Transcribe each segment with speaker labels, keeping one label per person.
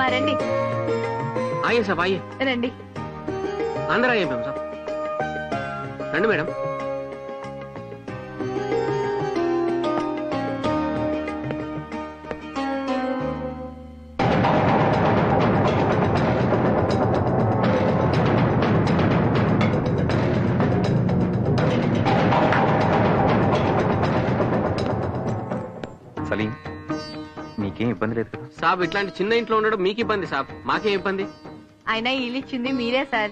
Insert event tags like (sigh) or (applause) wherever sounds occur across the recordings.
Speaker 1: అమ్మా రండి
Speaker 2: आइए साहब आइए
Speaker 1: రండి
Speaker 2: अंदर आइए मैम साहब రండి మేడం
Speaker 3: మీకేం ఇబ్బంది లేదు కదా?
Speaker 2: సాబ్ ఇట్లాంటి చిన్న ఇంట్లో ఉండడం మీకు ఇబ్బంది సాబ్? మాకేం ఇబ్బంది?
Speaker 1: అయినా ఇల్లు ఇచ్చింది మీరే సార్.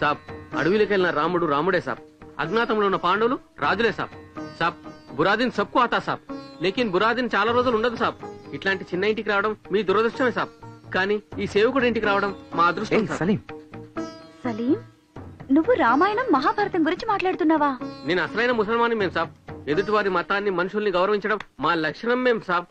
Speaker 2: సాబ్ అడవిలోకి వెళ్ళిన రాముడు రాముడే సాబ్. అజ్ఞాతంలో ఉన్న పాండవులు రాజులే సాబ్. సాబ్ బురాదిన్ సబ్కు ఆతా సాబ్. లేకిన్ బురాదిన్ చాలా రోజులు ఉండదు సాబ్. ఇట్లాంటి చిన్న ఇంటికి రావడం మీ దురదృష్టమే సాబ్. కానీ ఈ సేవకుడు ఇంటికి రావడం మా అదృష్టం సాబ్.
Speaker 3: సలీం?
Speaker 4: సలీం నువ్వు రామాయణం మహాభారతం గురించి మాట్లాడుతున్నావా?
Speaker 2: నేను అసలైన ముసల్మాని మేం సాబ్. ఎదుటివారి మతాన్ని మనుషుల్ని గౌరవించడం మా లక్షణం మేం సాబ్.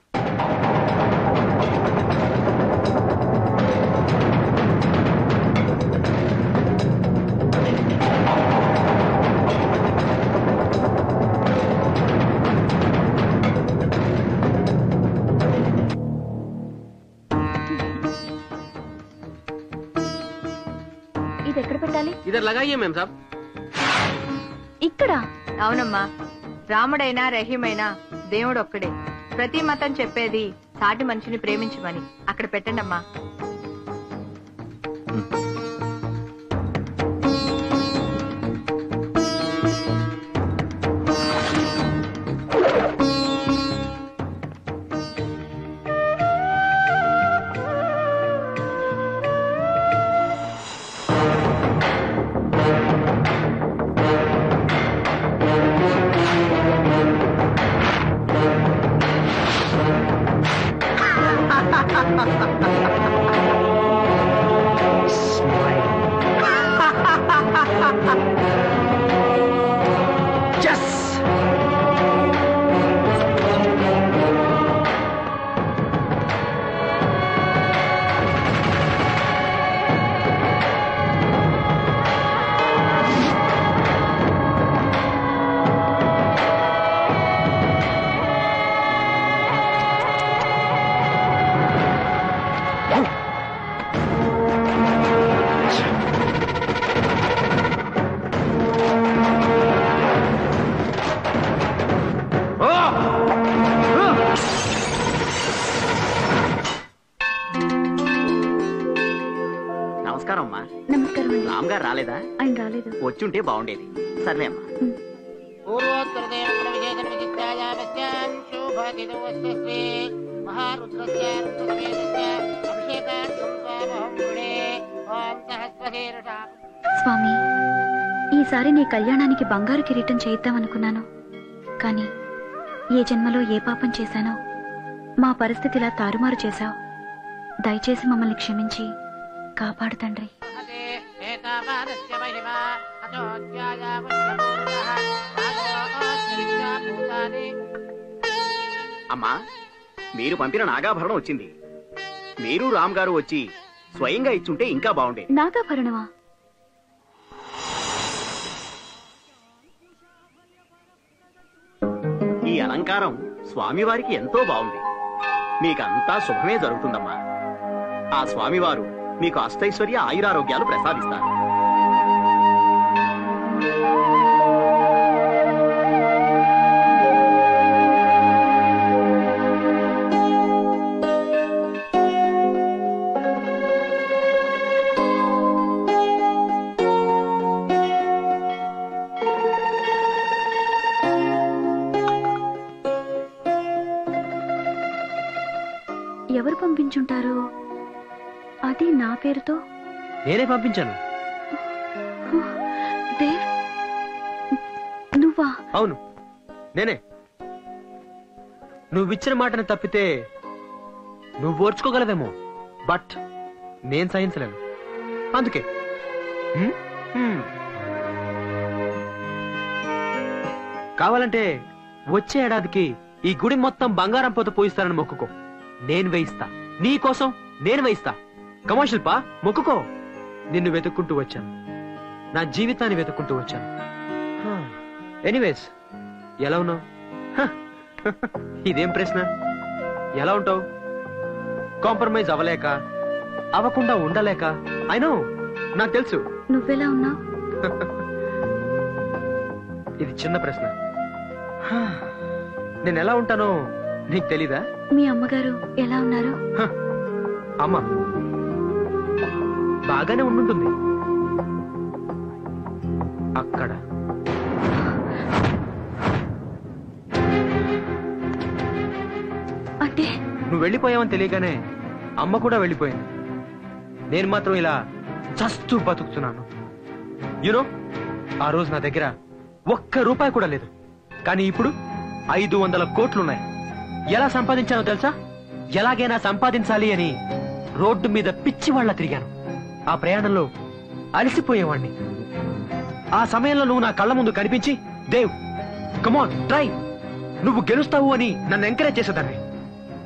Speaker 4: ఇక్కడ.
Speaker 1: అవునమ్మా. రాముడైనా రహీమైనా దేవుడు ఒక్కడే ప్రతి మతం చెప్పేది సాటి మనిషిని ప్రేమించమని. అక్కడ పెట్టండి
Speaker 4: ha ha
Speaker 5: ha గారు రాలేదా?
Speaker 4: ఆయన రాలేదు?
Speaker 5: వచ్చుంటే బాగుండేది. సర్లే అమ్మా.
Speaker 4: స్వామి ఈసారి నీ కళ్యాణానికి బంగారు కిరీటం చేయిద్దామనుకున్నాను. కానీ ఏ జన్మలో ఏ పాపం చేశానో మా పరిస్థితి ఇలా తారుమారు చేశావు. దయచేసి మమ్మల్ని క్షమించి కాపాడు తండ్రి.
Speaker 5: అమ్మా మీరు పంపిన నాగాభరణం వచ్చింది. మీరు రామ్ గారు వచ్చి స్వయంగా ఇచ్చుంటే ఇంకా బాగుండేది
Speaker 4: నాగాభరణమా?
Speaker 5: ఈ అలంకారం స్వామివారికి ఎంతో బాగుంది. మీకంతా శుభమే జరుగుతుందమ్మా. ఆ స్వామివారు మీకు అష్టైశ్వర్య ఆయురారోగ్యాలు ప్రసాదిస్తారు.
Speaker 4: పంపించుంటారు? అది నా పేరుతో?
Speaker 2: నేనే పంపించాను.
Speaker 4: దేవ్ నువ్వా?
Speaker 2: అవును నేనే. నువ్విచ్చిన మాటను తప్పితే నువ్వు ఓర్చుకోగలవేమో బట్ నేను సహించలేను. అందుకే. కావాలంటే వచ్చే ఏడాదికి ఈ గుడి మొత్తం బంగారం పోత పోయిస్తానని మొక్కుకో. నేను వేయిస్తా. నీ కోసం నేను వేయిస్తా కమర్షియల్ మొక్కుకో. నిన్ను వెతుక్కుంటూ వచ్చాను. నా జీవితాన్ని వెతుక్కుంటూ వచ్చాను. ఎనీవేస్ ఎలా ఉన్నావు? (laughs) ఇదేం ప్రశ్న? ఎలా ఉంటావు? కాంప్రమైజ్ అవ్వలేక అవ్వకుండా ఉండలేక? అయినో నాకు తెలుసు.
Speaker 4: నువ్వెలా ఉన్నావు? (laughs)
Speaker 2: ఇది చిన్న ప్రశ్న. హా, నేను ఎలా ఉంటానో నీకు తెలీదా?
Speaker 4: మీ అమ్మగారు ఎలా ఉన్నారు?
Speaker 2: అమ్మా బాగానే ఉండుంటుంది. అక్కడ.
Speaker 4: అంటే?
Speaker 2: నువ్వు వెళ్ళిపోయావని తెలియగానే అమ్మ కూడా వెళ్ళిపోయింది. నేను మాత్రం ఇలా చస్తూ బతుకుతున్నాను. యూనో ఆ రోజు నా దగ్గర ఒక్క రూపాయి కూడా లేదు. కానీ ఇప్పుడు ఐదు వందల కోట్లున్నాయి. ఎలా సంపాదించానో తెలుసా? ఎలాగైనా సంపాదించాలి అని రోడ్డు మీద పిచ్చి వాళ్ళ తిరిగాను. ఆ ప్రయాణంలో అలసిపోయేవాణ్ణి. ఆ సమయంలో నువ్వు నా కళ్ళ ముందు కనిపించి దేవ్ కమాన్ ట్రై నువ్వు గెలుస్తావు అని నన్ను ఎంకరేజ్ చేసేదాన్ని.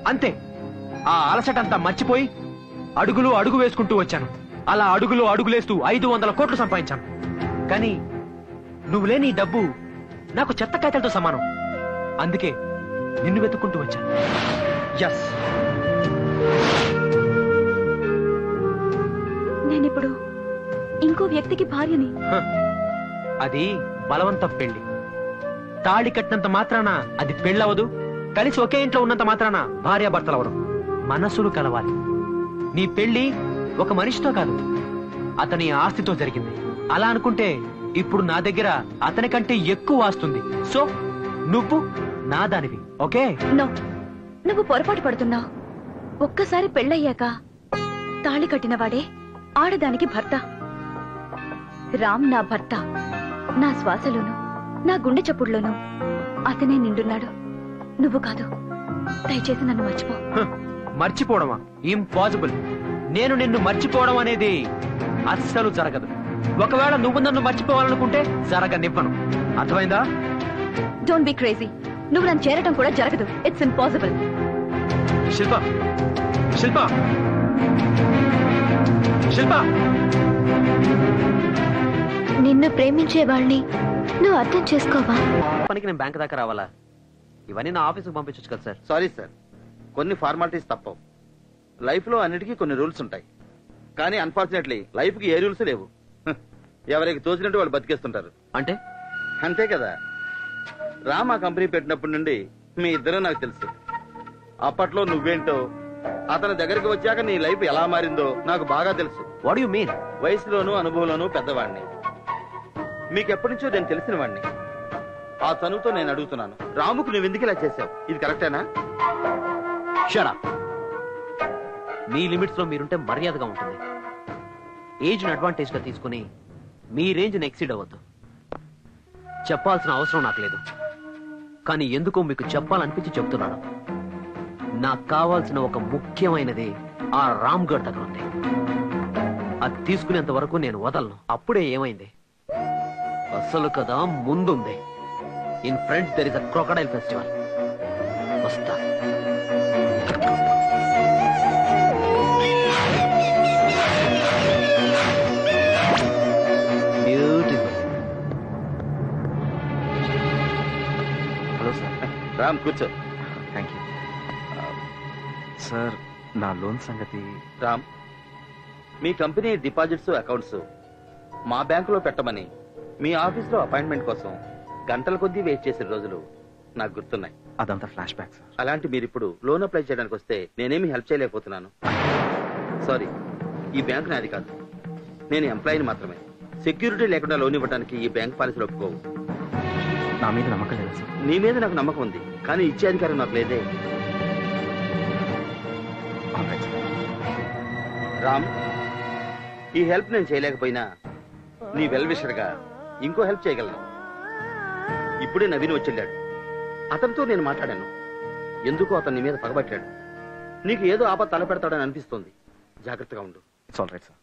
Speaker 2: అంతే. ఆ అలసటంతా మర్చిపోయి అడుగులు అడుగు వేసుకుంటూ వచ్చాను. అలా అడుగులు అడుగులేస్తూ ఐదు వందల కోట్లు సంపాదించాను. కానీ నువ్వు లేని డబ్బు నాకు చెత్త కాయతలతో సమానం. అందుకే నిన్ను వెతుక్కుంటూ వచ్చాను. ఎస్
Speaker 4: నేనిప్పుడు ఇంకో వ్యక్తికి భార్యని.
Speaker 2: అది బలవంత పెళ్ళి. తాళి కట్టినంత మాత్రాన అది పెళ్ళవదు. కలిసి ఒకే ఇంట్లో ఉన్నంత మాత్రాన భార్యాభర్తలవరు. మనసులు కలవాలి. నీ పెళ్ళి ఒక మనిషితో కాదు. అతని ఆస్తితో జరిగింది. అలా అనుకుంటే ఇప్పుడు నా దగ్గర అతని కంటే ఎక్కువ ఆస్తుంది. సో నువ్వు నా దానివి ఓకే?
Speaker 4: నో. నువ్వు పొరపాటు పడుతున్నావు. ఒక్కసారి పెళ్ళయ్యాక తాళి కట్టినవాడే ఆడదానికి భర్త. రామ్ నా భర్త. నా శ్వాసలోను నా గుండె చప్పుడులోను అతనే నిండున్నాడు. నువ్వు కాదు. దయచేసి నన్ను మర్చిపో.
Speaker 2: మర్చిపోవడమా? ఇంపాసిబుల్. నేను నిన్ను మర్చిపోవడం అనేది అస్సలు జరగదు. ఒకవేళ నువ్వు నన్ను మర్చిపోవాలనుకుంటే జరగనివ్వను. అర్థమైందా?
Speaker 4: డోంట్ బి క్రేజీ నువ్వు నన్ను చేరటం కూడా జరగదు. It's impossible
Speaker 2: Shilpa Shilpa. శిల్ప.
Speaker 4: నిన్ను ప్రేమించే వాళ్ళని నువ్వు అర్థం చేసుకోవా?
Speaker 3: పనికి నేను బ్యాంక్ దాకా రావాలా? ఇవన్నీ నా ఆఫీస్కి పంపించచ్చు కదా సార్.
Speaker 6: సారీ సార్ కొన్ని ఫార్మాలిటీస్ తప్పవు. లైఫ్లో అన్నిటికీ కొన్ని రూల్స్ ఉంటాయి. కానీ అన్ఫార్చునేట్లీ లైఫ్కి ఏ రూల్స్ లేవు. ఎవరికి తోచినట్టు వాళ్ళు బతికేస్తుంటారు.
Speaker 3: అంటే?
Speaker 6: అంతే కదా. రామ్ కంపెనీ పెట్టినప్పటి నుండి మీ ఇద్దరు నాకు తెలుసు. అప్పట్లో నువ్వేంటో అతని దగ్గరికి వచ్చాక నీ లైఫ్ ఎలా మారిందో నాకు బాగా తెలుసు.
Speaker 3: వాట్ యు మీన్
Speaker 6: వయసులోనూ అనుభవంలోనూ పెద్దవాడిని మీకెప్పటి నుంచో నేను తెలిసిన వాడిని ఆ తనుతో నేను అడుగుతున్నాను. రాముకు నువ్వు ఎందుకు ఇలా చేశావు? ఇది కరెక్టేనా?
Speaker 3: షరా మీ లిమిట్స్లో మీరుంటే మర్యాదగా ఉంటుంది. ఏజ్ అడ్వాంటేజ్గా తీసుకుని మీ రేంజ్ ఎక్సీడ్ అవ్వద్దు. చెప్పాల్సిన అవసరం నాకు లేదు. కానీ ఎందుకో మీకు చెప్పాలనిపించి చెప్తున్నాను. నాకు కావాల్సిన ఒక ముఖ్యమైనది ఆ రామ్ దగ్గర ఉంది. అది తీసుకునేంత వరకు నేను వదలను. అప్పుడే ఏమైంది? అసలు కదా ముందుంది. In front there is a
Speaker 7: crocodile festival
Speaker 6: Ram కూర్చో.
Speaker 7: థ్యాంక్ యూ సార్ నా లోన్ సంగతి
Speaker 6: రామ్ మీ కంపెనీ డిపాజిట్స్ అకౌంట్స్ మా బ్యాంకులో పెట్టమని మీ ఆఫీస్లో అపాయింట్మెంట్ కోసం గంటల కొద్దీ వెయిట్ చేసిన రోజులు నాకు గుర్తున్నాయి.
Speaker 7: అదంతా ఫ్లాష్ బ్యాక్ సార్
Speaker 6: అలాంటి మీరు ఇప్పుడు లోన్ అప్లై చేయడానికి వస్తే నేనేమి హెల్ప్ చేయలేకపోతున్నాను. సారీ ఈ బ్యాంక్ నాది కాదు. నేను ఎంప్లాయీని మాత్రమే. సెక్యూరిటీ లేకుండా లోన్ ఇవ్వడానికి ఈ బ్యాంక్ పాలసీలు ఒప్పుకోవు.
Speaker 7: నా మీద నమ్మకం లేదా సార్.
Speaker 6: నీ మీద నాకు నమ్మకం ఉంది కానీ ఇచ్చే అధికారం నాకు లేదే. రామ్ ఈ హెల్ప్ నేను చేయలేకపోయినా నీ వెల్ విషర్గా ఇంకో హెల్ప్ చేయగలను. ఇప్పుడే నవీన్ వచ్చెళ్ళాడు. అతనితో నేను మాట్లాడాను. ఎందుకు అతను నీ మీద పగబట్టాడు. నీకు ఏదో ఆపద తలపెడతాడని అనిపిస్తోంది. జాగ్రత్తగా ఉండు.
Speaker 7: It's all right sir